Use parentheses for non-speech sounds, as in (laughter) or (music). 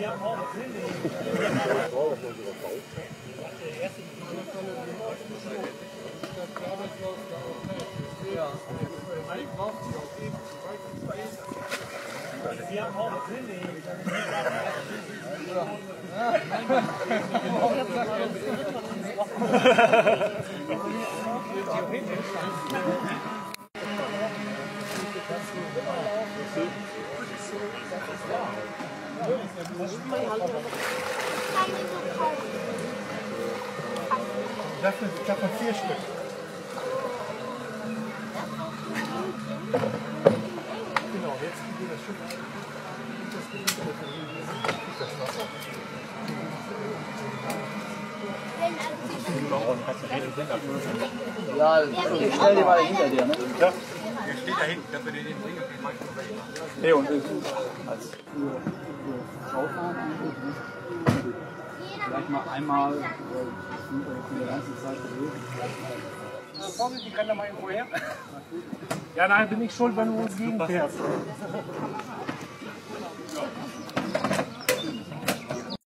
Ja, auch (laughs) Davon, davon vier Stück. Genau, jetzt geht das Schiff. Das Gebiet das Wasser. Ja, ich stell die mal hinter dir, ne? Der steht da hinten, dass wir den bringen. den mag ich noch Nee, und ist als Schaufahren vielleicht mal einmal äh, für die ganze Zeit bewegen. Vorsicht, die kann da mal irgendwo her. (laughs) Ja, nein, bin ich schuld, wenn du uns gegenfährst.